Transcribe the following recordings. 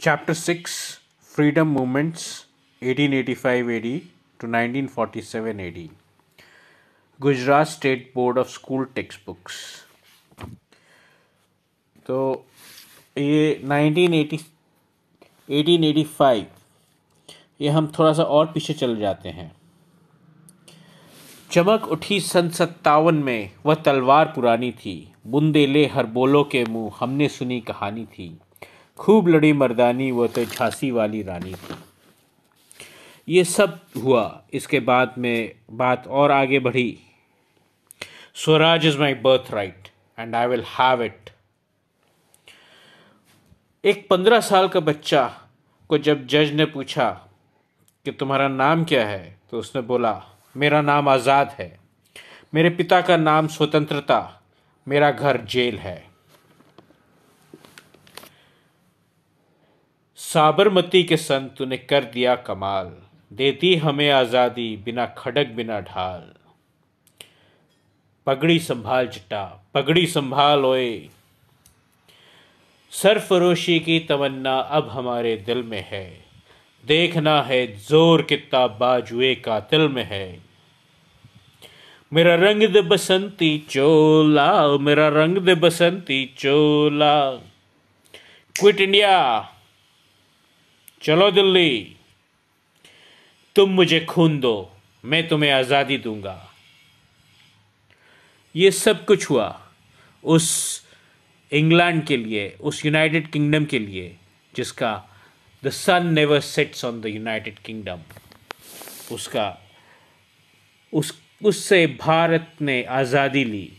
Chapter six freedom movements 1885 D to 1947 AD Gujarat state board of school text books तो ये 1980 1885 ये हम थोड़ा सा और पीछे चल जाते हैं। चमक उठी सन सत्तावन में, वह तलवार पुरानी थी बुंदेले हर बोलो के मुँह, हमने सुनी कहानी थी। खूब लड़ी मर्दानी, वो तो झांसी वाली रानी थी। ये सब हुआ, इसके बाद में बात और आगे बढ़ी। Swaraj is my birth right and I will have it. एक पंद्रह साल का बच्चा को जब जज ने पूछा कि तुम्हारा नाम क्या है तो उसने बोला, मेरा नाम आज़ाद है। मेरे पिता का नाम स्वतंत्रता, मेरा घर जेल है। साबरमती के संत तूने कर दिया कमाल, देती हमें आज़ादी बिना खड़क बिना ढाल। पगड़ी संभाल चिट्टा, पगड़ी संभाल ओए। सरफरोशी की तमन्ना अब हमारे दिल में है। देखना है ज़ोर कितना बाजुए का दिल में है। मेरा रंग दे बसंती चोला, मेरा रंग दे बसंती चोला। Quit India! चलो दिल्ली। तुम मुझे खून दो, मैं तुम्हें आज़ादी दूँगा। ये सब कुछ हुआ उस इंग्लैंड के लिए, उस यूनाइटेड किंगडम के लिए, जिसका the sun never sets on the United Kingdom उसका, उस, उससे भारत ने आज़ादी ली।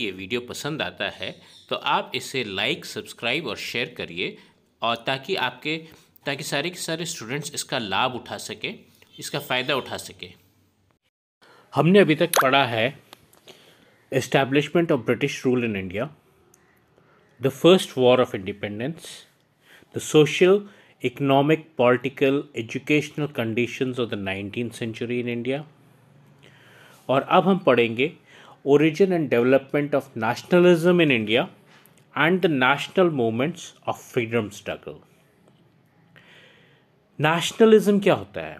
ये वीडियो पसंद आता है तो आप इसे लाइक सब्सक्राइब और शेयर करिए, और ताकि आपके, ताकि सारे के सारे स्टूडेंट्स इसका लाभ उठा सके, इसका फ़ायदा उठा सके। हमने अभी तक पढ़ा है establishment of British rule in India the first war of independence the social economic political educational conditions of the nineteen century in India और अब हम पढ़ेंगे origin and development of nationalism in India and the national movements of freedom struggle. Nationalism क्या होता है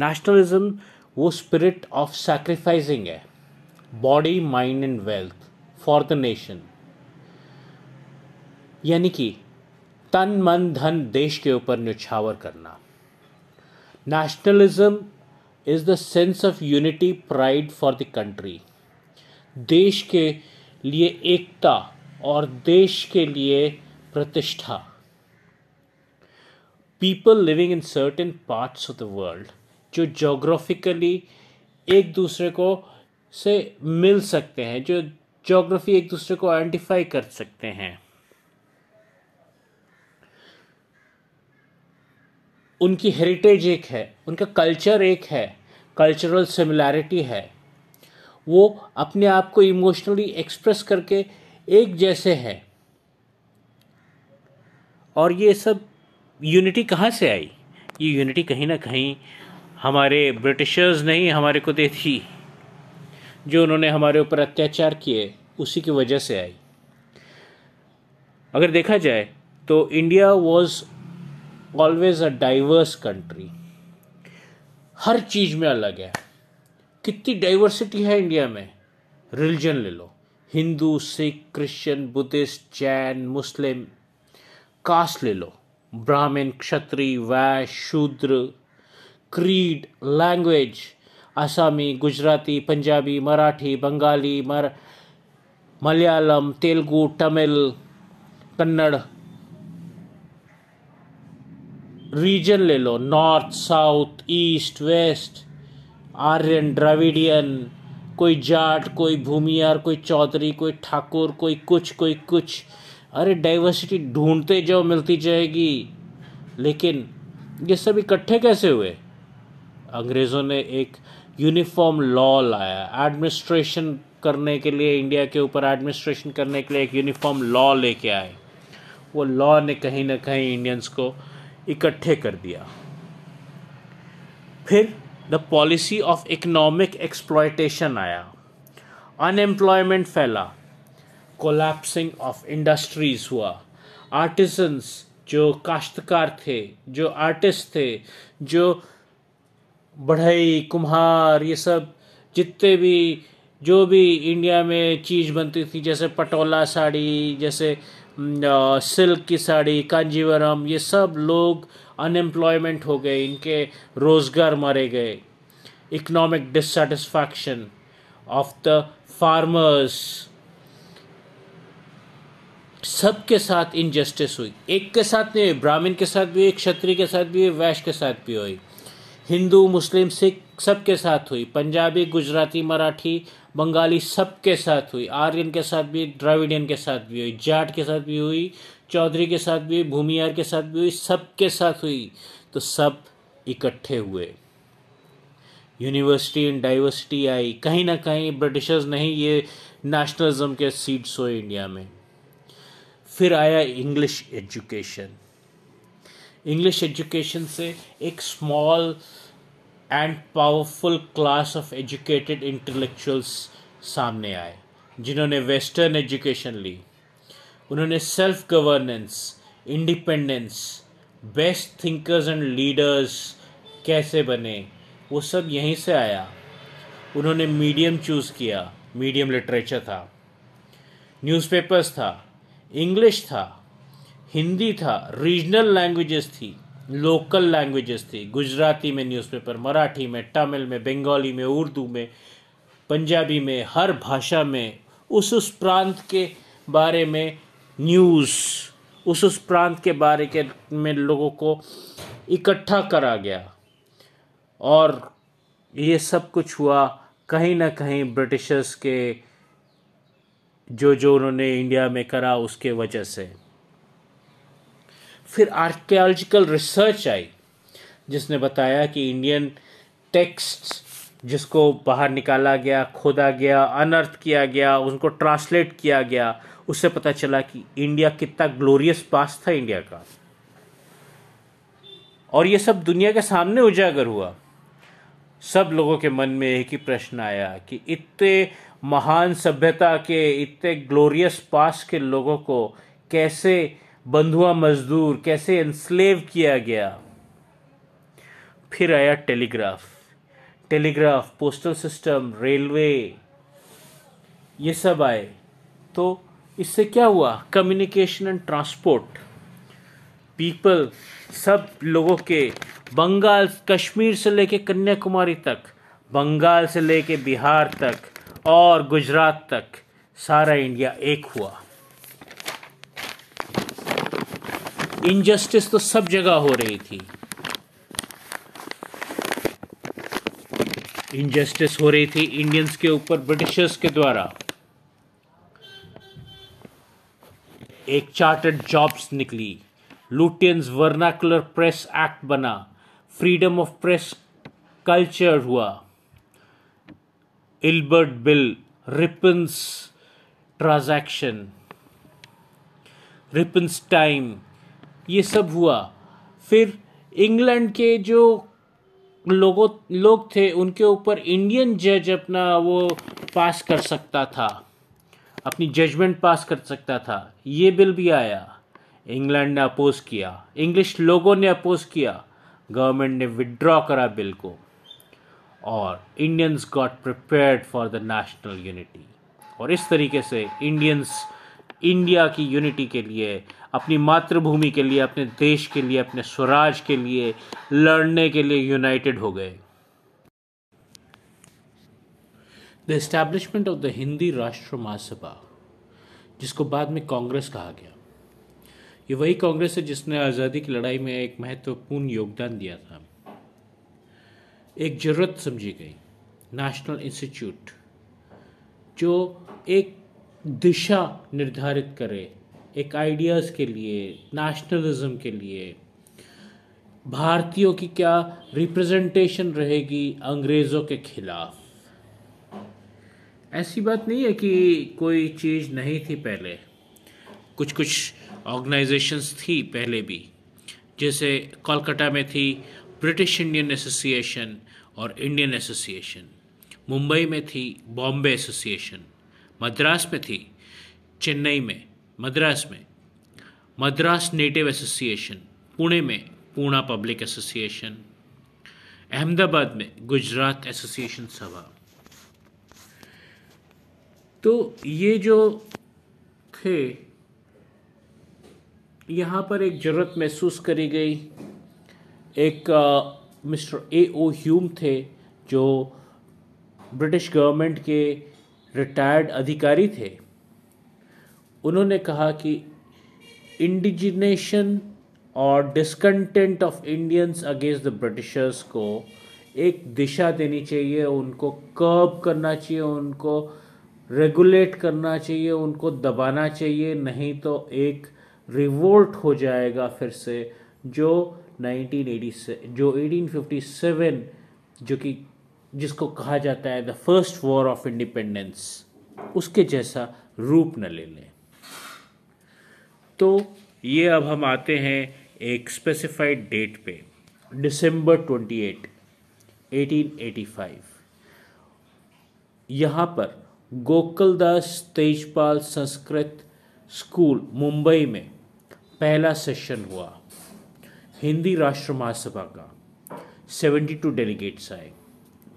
nationalism वो spirit of sacrificing है body mind and wealth for the nation यानी कि तन मन धन देश के ऊपर न्यौछावर करना nationalism is the sense of unity pride for the country देश के लिए एकता और देश के लिए प्रतिष्ठा। People living in certain parts of the world जो जोग्राफिकली एक दूसरे को से मिल सकते हैं, जो जोग्राफी एक दूसरे को आइडेंटिफाई कर सकते हैं। उनकी हेरिटेज एक है, उनका कल्चर एक है। कल्चरल सिमिलैरिटी है। वो अपने आप को इमोशनली एक्सप्रेस करके एक जैसे हैं। और ये सब यूनिटी कहाँ से आई? ये यूनिटी कहीं ना कहीं हमारे ब्रिटिशर्स नहीं हमारे को दे थी, जो उन्होंने हमारे ऊपर अत्याचार किए, उसी की वजह से आई। अगर देखा जाए तो India was always a diverse country हर चीज़ में अलग है। कितनी डाइवर्सिटी है इंडिया में? रिलीजन ले लो। Hindu Sikh Christian Buddhist Jain Muslim caste ले लो। ब्राह्मण क्षत्रिय वैश्य शूद्र क्रीड लैंग्वेज आसामी गुजराती पंजाबी मराठी बंगाली मर मलयालम तेलुगु तमिल कन्नड़ रीजन ले लो, north, south, east, west, Aryan, Dravidian, कोई जाट, कोई भूमियार, कोई चौधरी, कोई ठाकुर, कोई कुछ कोई कुछ। अरे डाइवर्सिटी ढूंढते जाओ, मिलती जाएगी। लेकिन ये सब इकट्ठे कैसे हुए? अंग्रेज़ों ने एक यूनिफॉर्म लॉ लाया। एडमिनिस्ट्रेशन करने के लिए इंडिया के ऊपर एडमिनिस्ट्रेशन करने के लिए एक यूनिफॉर्म लॉ लेके आए। वो लॉ ने कहीं ना कहीं इंडियंस को इकट्ठे कर दिया। फिर the policy of economic exploitation आया। अनएम्प्लॉयमेंट फैला। कोलैप्सिंग ऑफ़ इंडस्ट्रीज़ हुआ। आर्टिसंस जो काश्तकार थे, जो आर्टिस्ट थे, जो बढ़ई, कुम्हार, ये सब जितने भी, जो भी इंडिया में चीज़ बनती थी, जैसे पटोला साड़ी, जैसे सिल्क की साड़ी, कांजीवरम, ये सब लोग अनएम्प्लॉयमेंट हो गए, इनके रोज़गार मारे गए। Economic dissatisfaction of the farmers सबके साथ इनजस्टिस हुई। एक के साथ नहीं हुई, ब्राह्मण के साथ भी हुई, क्षत्रिय के साथ भी हुई, वैश्य के साथ भी हुई। हिंदू, मुस्लिम, सिख सबके साथ हुई। पंजाबी, गुजराती, मराठी, बंगाली सबके साथ हुई। आर्यन के साथ भी, द्राविडियन के साथ भी हुई। जाट के साथ भी हुई, चौधरी के साथ भी हुई भूमियार के साथ भी हुई, सबके साथ हुई। तो सब इकट्ठे हुए। यूनिवर्सिटी एंड डाइवर्सिटी आई। कहीं ना कहीं ब्रिटिशर्स नहीं ये नेशनलिज्म के सीड्स हुए इंडिया में। फिर आया इंग्लिश एजुकेशन। इंग्लिश एजुकेशन से एक small and powerful class of educated intellectuals सामने आए, जिन्होंने वेस्टर्न एजुकेशन ली। उन्होंने self governance independence best thinkers and leaders कैसे बने, वो सब यहीं से आया। उन्होंने मीडियम चूज़ किया मीडियम लिटरेचर था। न्यूज़पेपर्स था इंग्लिश था हिंदी था रीजनल लैंग्वेजेस थी। लोकल लैंग्वेजेस थी। गुजराती में न्यूज़पेपर मराठी में, तमिल में, बंगाली में, उर्दू में, पंजाबी में, हर भाषा में, उस उस प्रांत के बारे में न्यूज़ उस उस प्रांत के बारे के में लोगों को इकट्ठा करा गया। और ये सब कुछ हुआ कहीं ना कहीं ब्रिटिशर्स के, जो जो उन्होंने इंडिया में करा उसके वजह से। फिर आर्कियोलॉजिकल रिसर्च आई, जिसने बताया कि इंडियन टेक्स्ट जिसको बाहर निकाला गया, खोदा गया अनर्थ किया गया उनको ट्रांसलेट किया गया, उससे पता चला कि इंडिया कितना ग्लोरियस पास था इंडिया का। और ये सब दुनिया के सामने उजागर हुआ। सब लोगों के मन में एक ही प्रश्न आया कि इतने महान सभ्यता के, इतने ग्लोरियस पास के लोगों को कैसे बंधुआ मजदूर, कैसे इंस्लेव किया गया? फिर आया telegraph. Telegraph postal system railway ये सब आए। तो इससे क्या हुआ? कम्युनिकेशन एंड ट्रांसपोर्ट पीपल सब लोगों के, बंगाल, कश्मीर से लेके कन्याकुमारी तक, बंगाल से लेके बिहार तक और गुजरात तक, सारा इंडिया एक हुआ। इनजस्टिस तो सब जगह हो रही थी। इनजस्टिस हो रही थी इंडियंस के ऊपर ब्रिटिशर्स के द्वारा। एक चार्टर्ड जॉब्स निकली। लुटियंस वर्नाकुलर प्रेस एक्ट बना। फ्रीडम ऑफ़ प्रेस कल्चर हुआ। Ilbert bill Ripon's transaction Ripon's time ये सब हुआ। फिर इंग्लैंड के जो लोगों, लोग थे, उनके ऊपर इंडियन जज अपना वो पास कर सकता था। अपनी जजमेंट पास कर सकता था। ये बिल भी आया। इंग्लैंड ने अपोज किया। इंग्लिश लोगों ने अपोज किया। गवर्नमेंट ने विड्रॉ करा बिल को। और Indians got prepared for the national unity और इस तरीके से इंडियंस इंडिया की यूनिटी के लिए अपनी मातृभूमि के लिए, अपने देश के लिए, अपने स्वराज के लिए लड़ने के लिए यूनाइटेड हो गए। The establishment of the Hindi Rashtra Mahasabha जिसको बाद में कांग्रेस कहा गया। ये वही कांग्रेस है जिसने आज़ादी की लड़ाई में एक महत्वपूर्ण योगदान दिया था। एक ज़रूरत समझी गई नेशनल इंस्टीट्यूट जो एक दिशा निर्धारित करे एक आइडियाज़ के लिए नेशनलिज्म के लिए, भारतीयों की क्या रिप्रेजेंटेशन रहेगी अंग्रेज़ों के खिलाफ? ऐसी बात नहीं है कि कोई चीज़ नहीं थी पहले। कुछ कुछ ऑर्गेनाइजेशंस थी पहले भी। जैसे कोलकाता में थी ब्रिटिश इंडियन एसोसिएशन और इंडियन एसोसिएशन मुंबई में थी बॉम्बे एसोसिएशन मद्रास में थी। चेन्नई में। मद्रास में। मद्रास नेटिव एसोसिएशन पुणे में पूना पब्लिक एसोसिएशन अहमदाबाद में गुजरात एसोसिएशन सभा। तो ये जो थे, यहाँ पर एक ज़रूरत महसूस करी गई। एक मिस्टर ए ओ ह्यूम थे, जो ब्रिटिश गवर्नमेंट के रिटायर्ड अधिकारी थे। उन्होंने कहा कि इंडिजिनेशन और discontent of Indians against the Britishers को एक दिशा देनी चाहिए, उनको कर्ब करना चाहिए, उनको रेगुलेट करना चाहिए, उनको दबाना चाहिए, नहीं तो एक रिवोल्ट हो जाएगा फिर से जो 1980 से जो 1857 जो कि जिसको कहा जाता है the first war of independence उसके जैसा रूप न ले लें। तो ये अब हम आते हैं एक स्पेसिफाइड डेट पे दिसंबर 28 1885 यहाँ पर गोकुलदास तेजपाल संस्कृत स्कूल, मुंबई में पहला सेशन हुआ। हिंदी राष्ट्र महासभा का 72 डेलीगेट्स आए।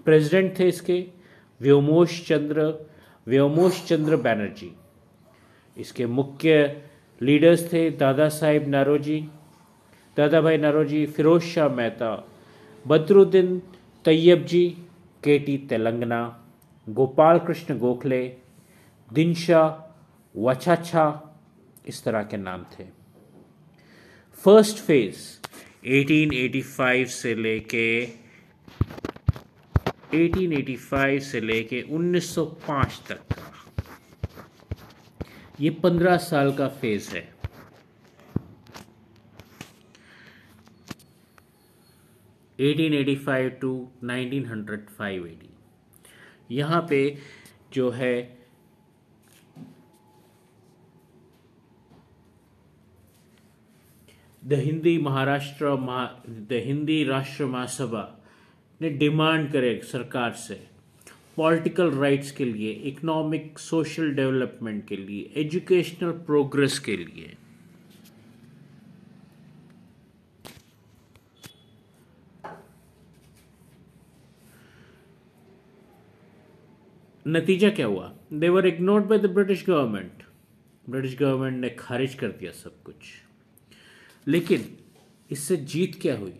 प्रेसिडेंट थे इसके व्योमोश चंद्र व्योमोश चंद्र बैनर्जी इसके मुख्य लीडर्स थे दादा साहिब नारोजी, दादा भाई नारोजी, फिरोज शाह मेहता, बदरुद्दीन तैयब जी के टी तेलंगना, गोपाल कृष्ण गोखले, दिनशा वछाछा इस तरह के नाम थे। फ़र्स्ट फ़ेज़ 1885 से लेके 1885 से लेके 1905 तक। का ये पंद्रह साल का फ़ेज़ है। Eighteen eighty five to nineteen hundred five eighty यहाँ पे जो है द हिंदी महाराष्ट्र द हिंदी राष्ट्र महासभा ने डिमांड करे सरकार से पॉलिटिकल राइट्स के लिए इकोनॉमिक सोशल डेवलपमेंट के लिए एजुकेशनल प्रोग्रेस के लिए. नतीजा क्या हुआ? They were ignored by the British government British government ने खारिज कर दिया सब कुछ. लेकिन इससे जीत क्या हुई?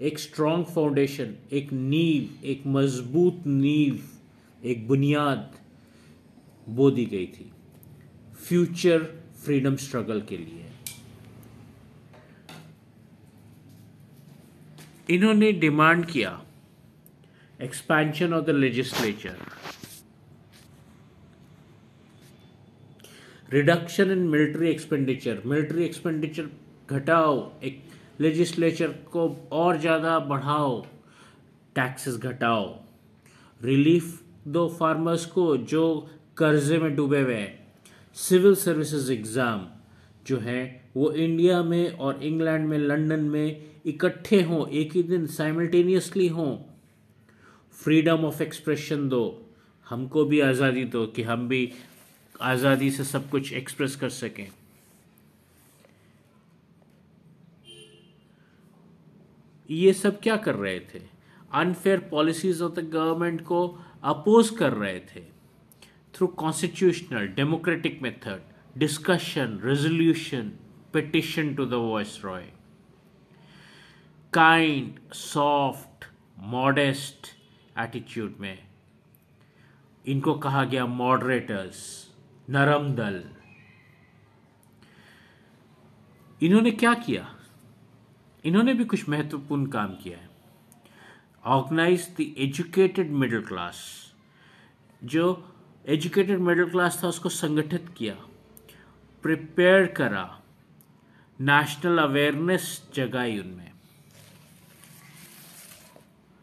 एक स्ट्रांग फाउंडेशन एक नींव, एक मज़बूत नींव एक बुनियाद बो दी गई थी फ्यूचर फ्रीडम स्ट्रगल के लिए। इन्होंने डिमांड किया expansion of the legislature reduction in military expenditure military expenditure घटाओ, एक लेजिस्लेचर को और ज़्यादा बढ़ाओ टैक्सेस घटाओ। रिलीफ दो फार्मर्स को जो कर्जे में डूबे हुए हैं। सिविल सर्विसेज़ एग्ज़ाम जो है, वो इंडिया में और इंग्लैंड में, लंदन में इकट्ठे हों, एक ही दिन साइमल्टेनियसली हों। फ्रीडम ऑफ़ एक्सप्रेशन दो। हमको भी आज़ादी दो कि हम भी आज़ादी से सब कुछ एक्सप्रेस कर सकें। ये सब क्या कर रहे थे? Unfair policies of the government को अपोज कर रहे थे through constitutional democratic method discussion resolution petition to the viceroy kind soft modest attitude में इनको कहा गया मॉडरेटर्स नरम दल। इन्होंने क्या किया? इन्होंने भी कुछ महत्वपूर्ण काम किया है। Organise the educated middle class जो एजुकेटेड मिडिल क्लास था, उसको संगठित किया। प्रिपेयर करा। नेशनल अवेयरनेस जगाई उनमें।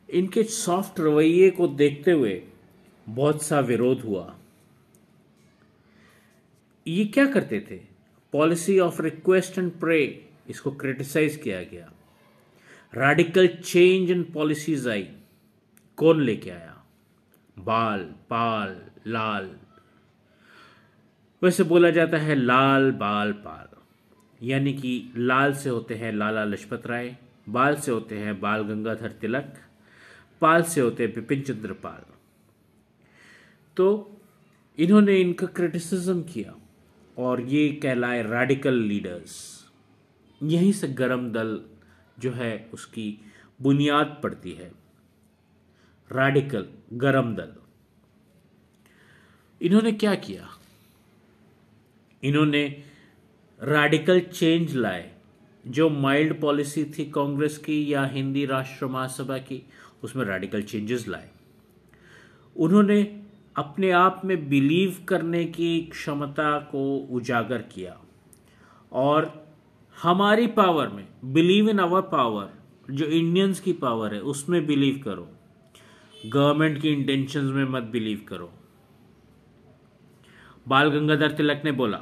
इनके सॉफ्ट रवैये को देखते हुए बहुत सा विरोध हुआ। ये क्या करते थे? Policy of request and pray इसको क्रिटिसाइज किया गया। रेडिकल चेंज इन पॉलिसीज़ आई। कौन लेके आया? बाल, पाल, लाल। वैसे बोला जाता है लाल, बाल, पाल। यानी कि लाल से होते हैं लाला लजपत राय, बाल से होते हैं बाल गंगाधर तिलक, पाल से होते हैं बिपिन चंद्र पाल। तो इन्होंने इनका क्रिटिसिज्म किया और ये कहलाए रेडिकल लीडर्स यहीं से गरम दल जो है उसकी बुनियाद पड़ती है। रेडिकल गरम दल। इन्होंने क्या किया? इन्होंने रेडिकल चेंज लाए। जो माइल्ड पॉलिसी थी कांग्रेस की या हिंदी राष्ट्र महासभा की, उसमें रेडिकल चेंजेस लाए। उन्होंने अपने आप में बिलीव करने की क्षमता को उजागर किया। और हमारी पावर में बिलीव इन आवर पावर जो इंडियंस की पावर है, उसमें बिलीव करो। गवर्नमेंट की इंटेंशंस में मत बिलीव करो। बाल गंगाधर तिलक ने बोला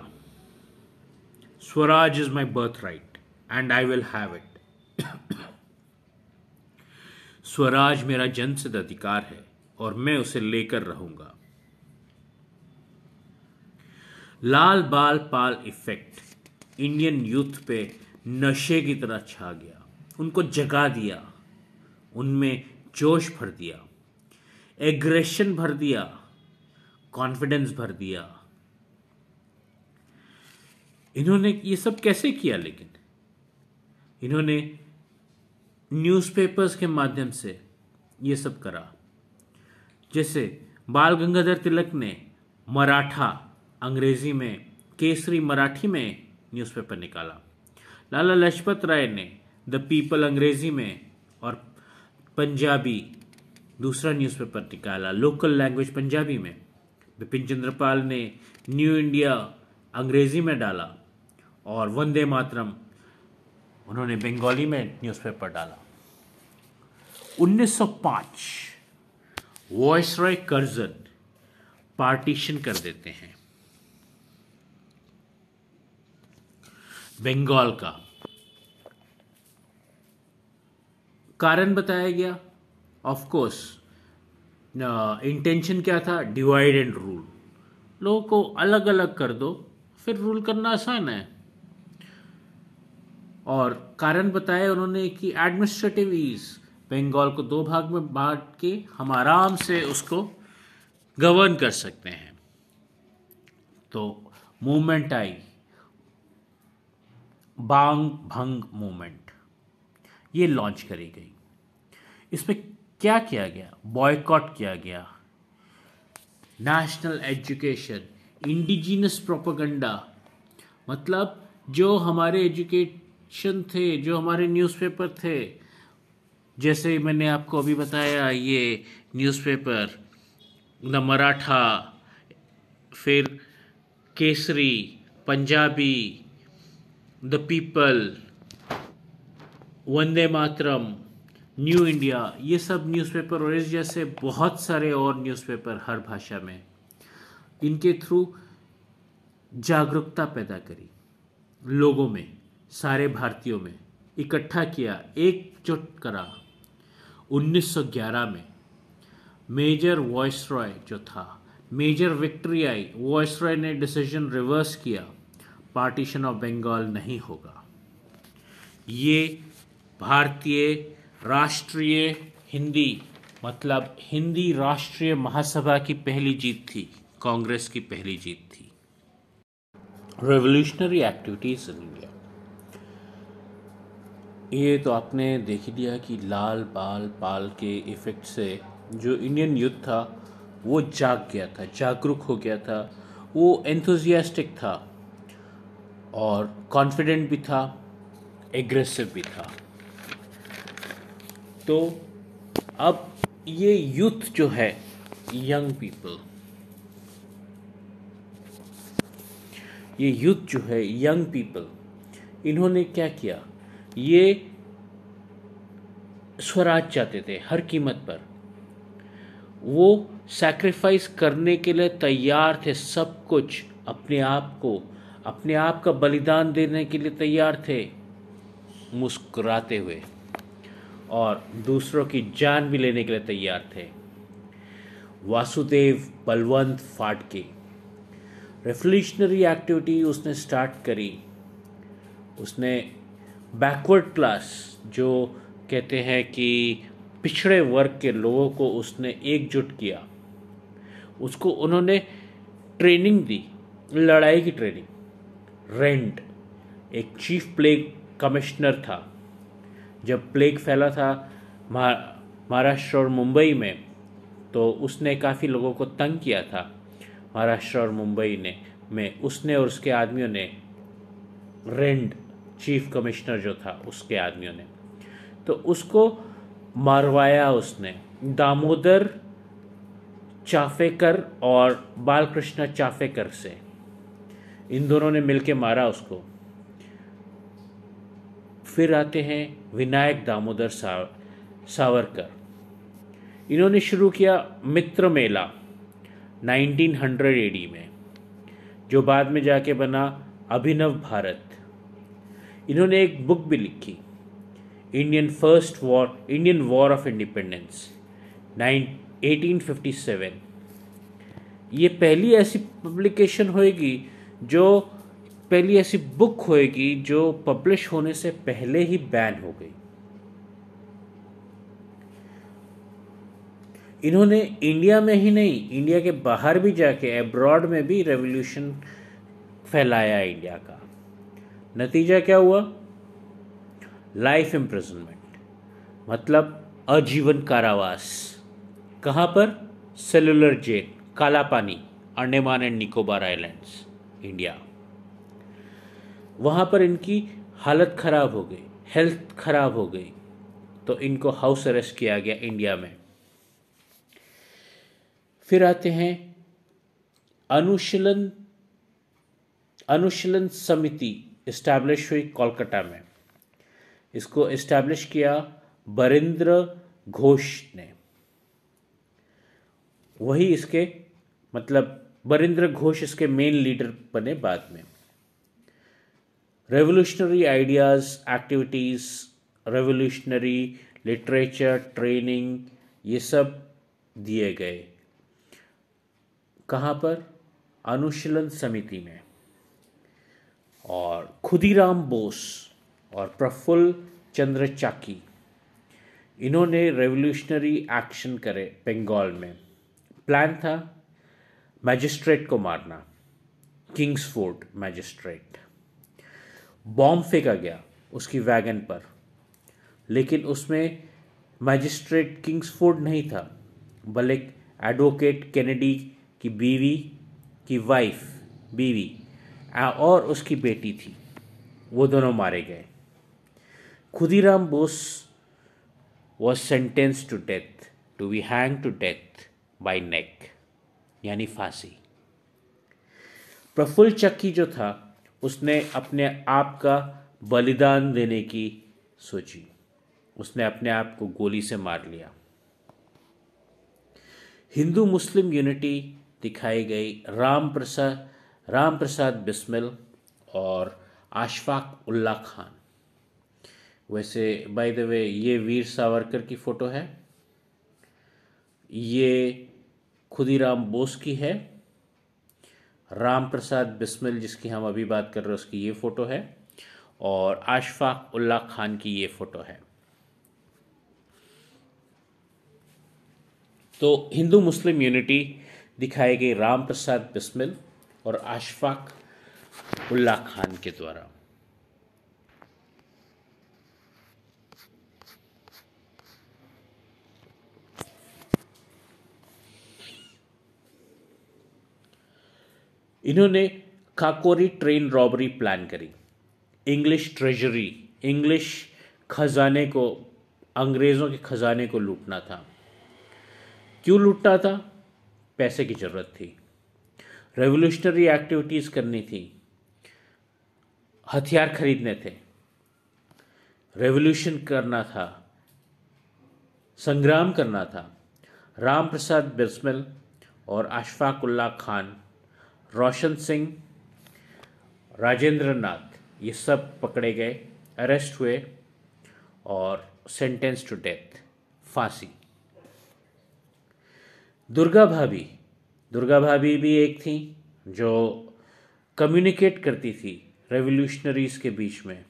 Swaraj is my birthright and I will have it Swaraj मेरा जन्मसिद्ध अधिकार है और मैं उसे लेकर रहूँगा। लाल बाल पाल इफ़ेक्ट इंडियन यूथ पे नशे की तरह छा गया। उनको जगा दिया। उनमें जोश भर दिया। एग्रेशन भर दिया। कॉन्फिडेंस भर दिया। इन्होंने ये सब कैसे किया लेकिन? इन्होंने न्यूज़पेपर्स के माध्यम से ये सब करा। जैसे बाल गंगाधर तिलक ने मराठा अंग्रेज़ी में, केसरी मराठी में न्यूज़पेपर निकाला। लाला लजपत राय ने द पीपल अंग्रेज़ी में और पंजाबी दूसरा न्यूज़पेपर निकाला। लोकल लैंग्वेज पंजाबी में। बिपिन चंद्रपाल ने न्यू इंडिया अंग्रेज़ी में डाला और वंदे मातरम उन्होंने बंगाली में न्यूज़पेपर डाला। 1905 वॉइस रॉय कर्जन पार्टीशन कर देते हैं। बंगाल का। कारण बताया गया? ऑफ़ कोर्स इंटेंशन क्या था? डिवाइड एंड रूल लोगों को अलग अलग कर दो, फिर रूल करना आसान है। और कारण बताया उन्होंने कि एडमिनिस्ट्रेटिव ईज बंगाल को दो भाग में बांट के हम आराम से उसको गवर्न कर सकते हैं। तो मूवमेंट आई। बांग भंग मूवमेंट, ये लॉन्च करी गई। इसमें क्या किया गया? बॉयकॉट किया गया। नेशनल एजुकेशन इंडिजिनस प्रोपोगंडा मतलब जो हमारे एजुकेशन थे, जो हमारे न्यूज़पेपर थे, जैसे मैंने आपको अभी बताया, ये न्यूज़पेपर द मराठा, फिर Kesari, Punjabi the people Vande Mataram new India ये सब न्यूज़पेपर और इस जैसे बहुत सारे और न्यूज़पेपर हर भाषा में, इनके थ्रू जागरूकता पैदा करी, लोगों में, सारे भारतीयों में, इकट्ठा किया, एकजुट करा। 1911 में मेजर वॉइस रॉय जो था मेजर विक्ट्री आई वॉइस रॉय ने डिसीज़न रिवर्स किया। पार्टीशन ऑफ़ बंगाल नहीं होगा। ये भारतीय राष्ट्रीय हिंदी मतलब हिंदी राष्ट्रीय महासभा की पहली जीत थी, कांग्रेस की पहली जीत थी। रेवोल्यूशनरी एक्टिविटीज़ इन इंडिया ये तो आपने देख ही लिया कि लाल बाल पाल के इफ़ेक्ट से जो इंडियन युद्ध था, वो जाग गया था, जागरूक हो गया था। वो एंथुजियास्टिक था। और कॉन्फिडेंट भी था एग्रेसिव भी था। तो अब ये यूथ जो है यंग पीपल ये यूथ जो है यंग पीपल इन्होंने क्या किया? ये स्वराज चाहते थे, हर कीमत पर। वो सैक्रिफाइस करने के लिए तैयार थे सब कुछ अपने आप को। अपने आप का बलिदान देने के लिए तैयार थे, मुस्कुराते हुए। और दूसरों की जान भी लेने के लिए तैयार थे। वासुदेव बलवंत फाटके। रेवोल्यूशनरी एक्टिविटी उसने स्टार्ट करी। उसने बैकवर्ड क्लास जो कहते हैं कि पिछड़े वर्ग के लोगों को उसने एकजुट किया। उसको उन्होंने ट्रेनिंग दी, लड़ाई की ट्रेनिंग रेंट, एक चीफ प्लेग कमिश्नर था। जब प्लेग फैला था महाराष्ट्र और मुंबई में तो उसने काफ़ी लोगों को तंग किया था। महाराष्ट्र और मुंबई ने, में उसने और उसके आदमियों ने रेंड चीफ कमिश्नर जो था, उसके आदमियों ने। तो उसको मारवाया उसने। दामोदर चाफेकर और बालकृष्ण चाफेकर से। इन दोनों ने मिलके मारा उसको। फिर आते हैं विनायक दामोदर सावरकर। इन्होंने शुरू किया मित्र मेला 1900 एडी में, जो बाद में जाके बना अभिनव भारत। इन्होंने एक बुक भी लिखी, Indian first war, Indian war of independence, nine 1857 ये पहली ऐसी पब्लिकेशन होएगी जो पहली ऐसी बुक होएगी जो पब्लिश होने से पहले ही बैन हो गई। इन्होंने इंडिया में ही नहीं, इंडिया के बाहर भी जाके एब्रॉड में भी रेवोल्यूशन फैलाया इंडिया का। नतीजा क्या हुआ? लाइफ इम्प्रिजनमेंट मतलब आजीवन कारावास। कहाँ पर? Cellular jail Kala Pani, Andaman and Nicobar islands India. वहाँ पर इनकी हालत ख़राब हो गई, हेल्थ ख़राब हो गई तो इनको हाउस अरेस्ट किया गया इंडिया में। फिर आते हैं अनुशीलन अनुशीलन समिति इस्टेब्लिश हुई कोलकाता में। इसको इस्टेब्लिश किया बरिंद्र घोष ने। वही इसके मतलब बरिंद्र घोष इसके मेन लीडर बने बाद में revolutionary ideas activities revolutionary literature training ये सब दिए गए कहाँ पर? अनुशीलन समिति में। और खुदीराम बोस और प्रफुल्ल चंद्र चाकी, इन्होंने रेवोल्यूशनरी एक्शन करे बंगाल में। प्लान था मैजिस्ट्रेट को मारना किंग्सफोर्ड मैजिस्ट्रेट बॉम्ब फेंका गया उसकी वैगन पर, लेकिन उसमें मैजिस्ट्रेट किंग्सफोर्ड नहीं था, बल्कि एडवोकेट कैनेडी की बीवी, की वाइफ बीवी और उसकी बेटी थी। वो दोनों मारे गए। Khudiram Bose was sentence to death to be hang to death by neck यानी फांसी। प्रफुल्ल चक्की जो था, उसने अपने आप का बलिदान देने की सोची। उसने अपने आप को गोली से मार लिया। हिंदू मुस्लिम यूनिटी दिखाई गई राम प्रसाद राम प्रसाद बिस्मिल और आशफाक उल्ला खान। वैसे बाय द वे ये वीर सावरकर की फ़ोटो है। ये खुदीराम बोस की है। राम प्रसाद बिस्मिल जिसकी हम अभी बात कर रहे हैं, उसकी ये फ़ोटो है। और आशफाक उल्ला खान की ये फ़ोटो है। तो हिंदू मुस्लिम यूनिटी दिखाई गई राम प्रसाद बिस्मिल और आशफाक उल्ला खान के द्वारा। इन्होंने काकोरी ट्रेन रॉबरी प्लान करी। इंग्लिश ट्रेजरी इंग्लिश खजाने को, अंग्रेज़ों के खजाने को लूटना था। क्यों लूटना था? पैसे की ज़रूरत थी। रेवोल्यूशनरी एक्टिविटीज़ करनी थी। हथियार खरीदने थे। रेवोल्यूशन करना था। संग्राम करना था। राम प्रसाद बिस्मिल और अशफाकुल्ला खान रोशन सिंह राजेंद्र नाथ ये सब पकड़े गए अरेस्ट हुए और सेंटेंस टू डेथ फांसी। दुर्गा भाभी दुर्गा भाभी भी एक थी जो कम्युनिकेट करती थी रेवोल्यूशनरीज के बीच में।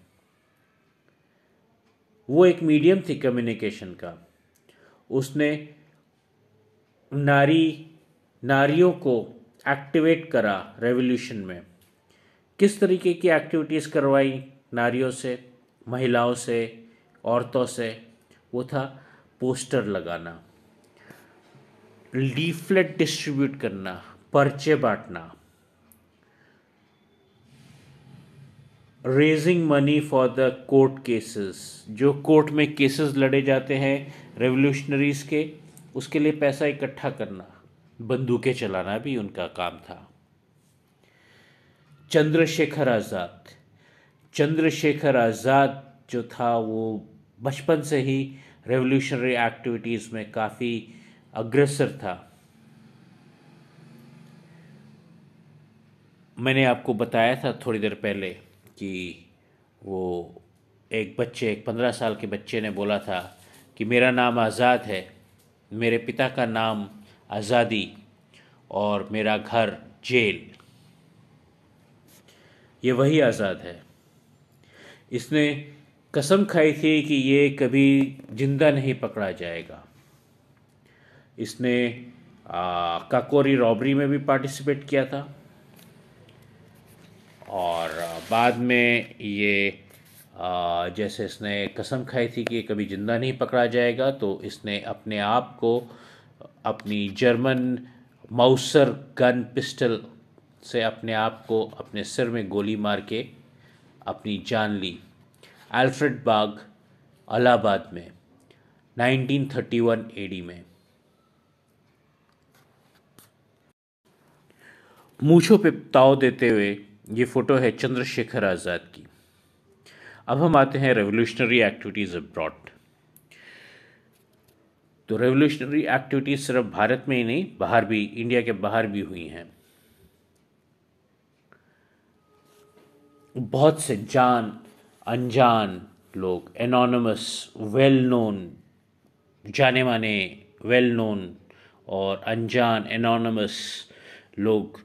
वो एक मीडियम थी कम्युनिकेशन का। उसने नारी, नारियों को एक्टिवेट करा रेवोल्यूशन में। किस तरीके की एक्टिविटीज़ करवाई नारियों से, महिलाओं से, औरतों से? वो था पोस्टर लगाना, लीफलेट डिस्ट्रीब्यूट करना, पर्चे बांटना raising money for the court cases जो कोर्ट में केसेस लड़े जाते हैं रेवोल्यूशनरीज के, उसके लिए पैसा इकट्ठा करना। बंदूकें चलाना भी उनका काम था। चंद्रशेखर आज़ाद। चंद्रशेखर आज़ाद जो था वो बचपन से ही रेवोल्यूशनरी एक्टिविटीज़ में काफ़ी अग्रसर था। मैंने आपको बताया था थोड़ी देर पहले कि वो एक बच्चे, एक पंद्रह साल के बच्चे ने बोला था कि मेरा नाम आज़ाद है, मेरे पिता का नाम आज़ादी और मेरा घर जेल। ये वही आज़ाद है। इसने कसम खाई थी कि ये कभी ज़िंदा नहीं पकड़ा जाएगा। इसने काकोरी रॉबरी में भी पार्टिसिपेट किया था। और बाद में ये आ, जैसे इसने कसम खाई थी कि कभी ज़िंदा नहीं पकड़ा जाएगा तो इसने अपने आप को अपनी जर्मन माउसर गन पिस्टल से अपने आप को अपने सिर में गोली मार के अपनी जान ली। अल्फ्रेड बाग अलाहाबाद में 1931 एडी में। मूछों पे ताव देते हुए ये फ़ोटो है चंद्रशेखर आज़ाद की। अब हम आते हैं रेवोल्यूशनरी एक्टिविटीज़ अब्रॉड तो रेवोल्यूशनरी एक्टिविटीज़ सिर्फ़ भारत में ही नहीं, बाहर भी इंडिया के बाहर भी हुई हैं। बहुत से जान, अनजान लोग एनोनमस वेल नोन जाने माने वेल नोन और अनजान एनोनमस लोग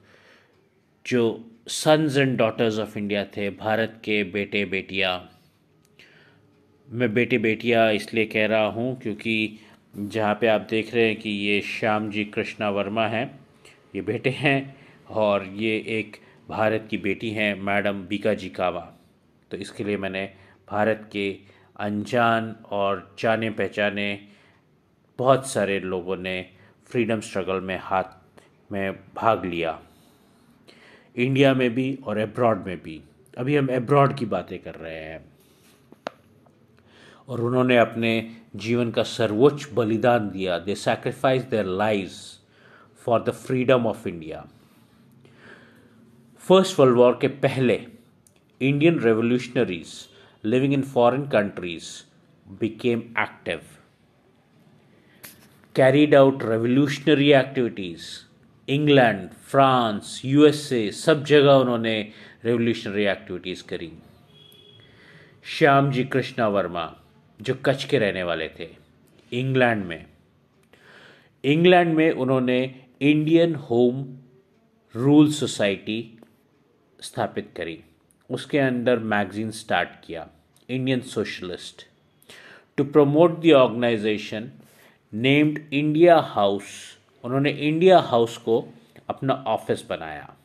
जो sons and daughters of India थे, भारत के बेटे बेटियाँ मैं बेटे बेटियाँ इसलिए कह रहा हूँ क्योंकि जहाँ पे आप देख रहे हैं कि ये श्याम जी कृष्णा वर्मा हैं, ये बेटे हैं और ये एक भारत की बेटी हैं, मैडम बीका जी कावा। तो इसके लिए मैंने भारत के अनजान और जाने पहचाने बहुत सारे लोगों ने फ्रीडम स्ट्रगल में हाथ में भाग लिया। इंडिया में भी और एब्रॉड में भी। अभी हम एब्रॉड की बातें कर रहे हैं। और उन्होंने अपने जीवन का सर्वोच्च बलिदान दिया। They sacrifice their lives for the freedom of India first world war के पहले Indian revolutionaries living in foreign countries became active carried out revolutionary activities England France USA सब जगह उन्होंने रेवोल्यूशनरी एक्टिविटीज़ करी। श्याम जी कृष्णा वर्मा जो कच्छ के रहने वाले थे, इंग्लैंड में। इंग्लैंड में उन्होंने इंडियन होम रूल सोसाइटी स्थापित करी। उसके अंदर मैगजीन स्टार्ट किया, Indian socialist to promote the organisation named India house उन्होंने इंडिया हाउस को अपना ऑफ़िस बनाया।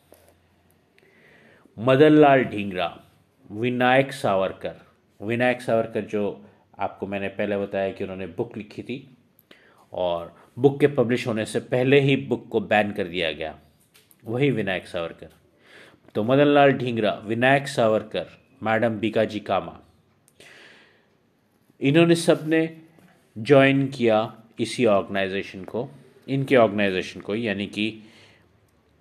मदन लाल ढींगरा, विनायक सावरकर। विनायक सावरकर जो आपको मैंने पहले बताया कि उन्होंने बुक लिखी थी और बुक के पब्लिश होने से पहले ही बुक को बैन कर दिया गया। वही विनायक सावरकर। तो मदन लाल ढींगरा, विनायक सावरकर, मैडम बीकाजी कामा, इन्होंने सबने ज्वाइन किया इसी ऑर्गेनाइजेशन को, इनके ऑर्गेनाइजेशन को, यानी कि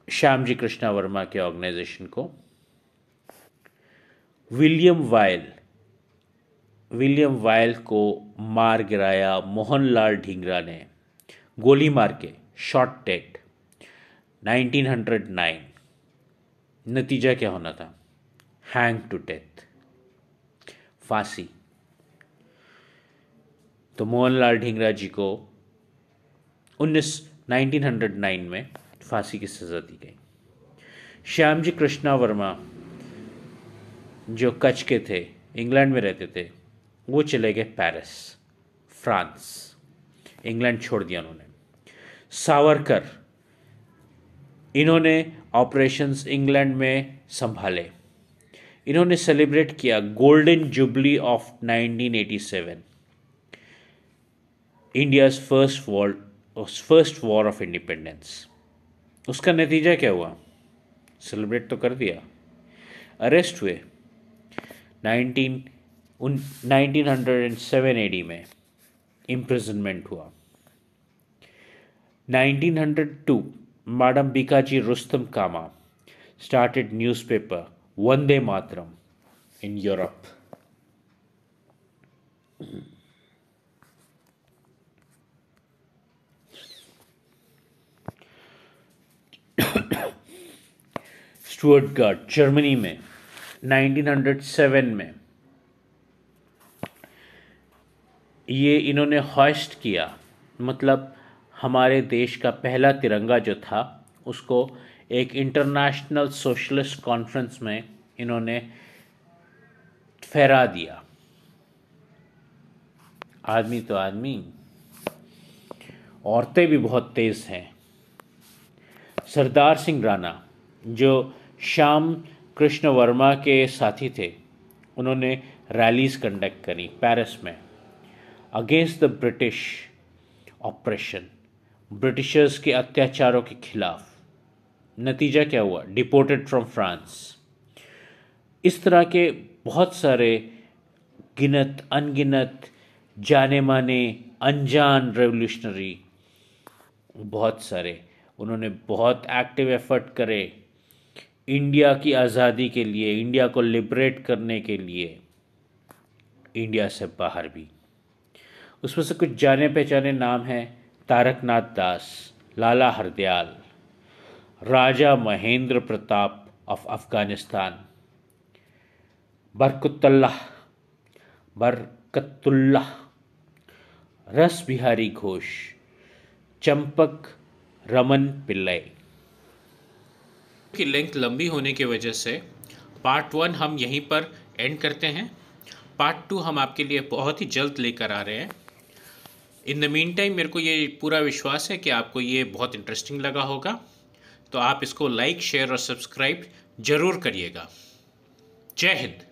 श्याम जी कृष्णा वर्मा के ऑर्गेनाइजेशन को। विलियम वायल विलियम वायल को मार गिराया मोहनलाल ढींगरा ने। गोली मार के शॉर्ट डेट 1909 नतीजा क्या होना था? हैंग टू डेथ फांसी। तो मोहनलाल ढींगरा जी को उन्नीस 1909 में फांसी की सज़ा दी गई। श्याम जी कृष्णा वर्मा जो कच्छ के थे, इंग्लैंड में रहते थे वो चले गए पेरिस, फ्रांस। इंग्लैंड छोड़ दिया उन्होंने। सावरकर, इन्होंने ऑपरेशंस इंग्लैंड में संभाले। इन्होंने सेलिब्रेट किया golden jubilee of 1987 India's first world, first war of independence. उसका नतीजा क्या हुआ? सेलिब्रेट तो कर दिया। अरेस्ट हुए। 19 1907 एडी में इम्प्रिजनमेंट हुआ 1902 madam Bhikaji Rustom Cama started newspaper Vande Matram in Europe. Stuttgart Germany में 1907 में ये इन्होंने हॉस्ट किया मतलब हमारे देश का पहला तिरंगा जो था, उसको एक इंटरनेशनल सोशलिस्ट कॉन्फ्रेंस में इन्होंने फहरा दिया। आदमी तो आदमी, औरतें भी बहुत तेज़ हैं। सरदार सिंह राणा, जो श्याम कृष्ण वर्मा के साथी थे, उन्होंने रैलीज कंडक्ट करी पेरिस में। Against the British operation Britishers के अत्याचारों के खिलाफ। नतीजा क्या हुआ? डिपोर्टेड फ्रॉम फ्रांस इस तरह के बहुत सारे गिनत, अनगिनत जाने माने अनजान रेवोल्यूशनरी बहुत सारे। उन्होंने बहुत एक्टिव एफर्ट करे इंडिया की आज़ादी के लिए इंडिया को लिबरेट करने के लिए इंडिया से बाहर भी। उसमें से कुछ जाने पहचाने नाम हैं तारकनाथ दास, लाला हरदयाल, राजा महेंद्र प्रताप ऑफ़ अफ़गानिस्तान बरकतुल्ला बरकतुल्ला रस बिहारी घोष, चंपक रमन पिल्लई। की लेंथ लंबी होने की वजह से पार्ट वन हम यहीं पर एंड करते हैं। पार्ट टू हम आपके लिए बहुत ही जल्द लेकर आ रहे हैं। इन द मीन टाइम मेरे को ये पूरा विश्वास है कि आपको ये बहुत इंटरेस्टिंग लगा होगा। तो आप इसको लाइक शेयर और सब्सक्राइब ज़रूर करिएगा। जय हिंद।